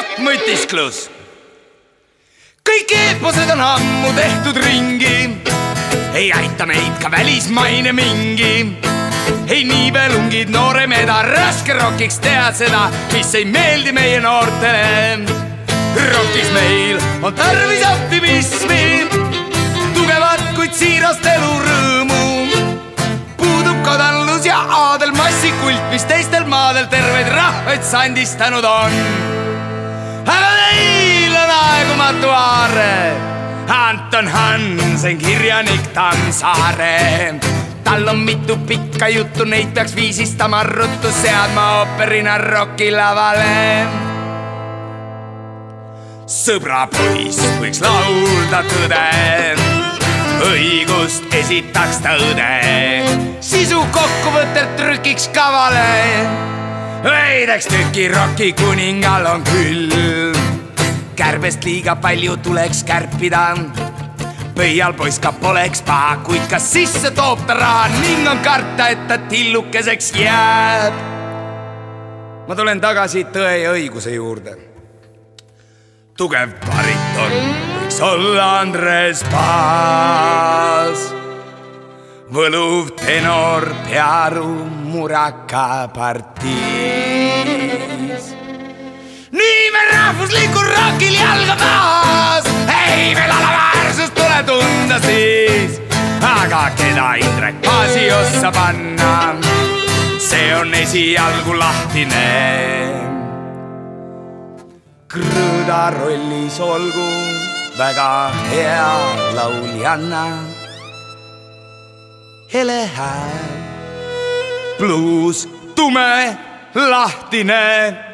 rokk mõtisklus kõik eeposed on ammu tehtud ringi, ei aita meid ka välismaine mingi. ei niibelungid, noore meda, raske rokiks teha seda, mis ei meeldi meie noortele. rokis meil on tarvis optimismi, tugevat, kuid siirast elurõõmu. puudub kodanlus ja aadel massikult, mis teistel maadel terveid rahvaid sandistanud on. Aga meil on aegumatu aare. Anton Hansen, kirjanik Tammsaare. tal on mitu pikka juttu, neid peaks viisistama ruttu seadma ooperina rokilavale. sõbra poiss võiks laulda tõde, õigust esitaks ta õde, sisu kokkuvõtet trükiks kavale veideks tüki roki kuningal on küll. kärbest liiga palju tuleks kärpida. pöial poiss ka poleks paha, kuid kas sisse toob ta raha ning on karta, et ta tillukeseks jääb. ma tulen tagasi tõe ja õiguse juurde. tugev bariton võiks olla Andres Paas võluv tenor Pearu Muraka partiis. nii me rahvuslikul rokil jalga maas, ei meil alaväärsust tule tunda siis, aga keda Indrek Paasi ossa panna, see on esialgu lahtine. krõõda rollis olgu väga hea lauljanna hele hääl. bluus tume, lahtine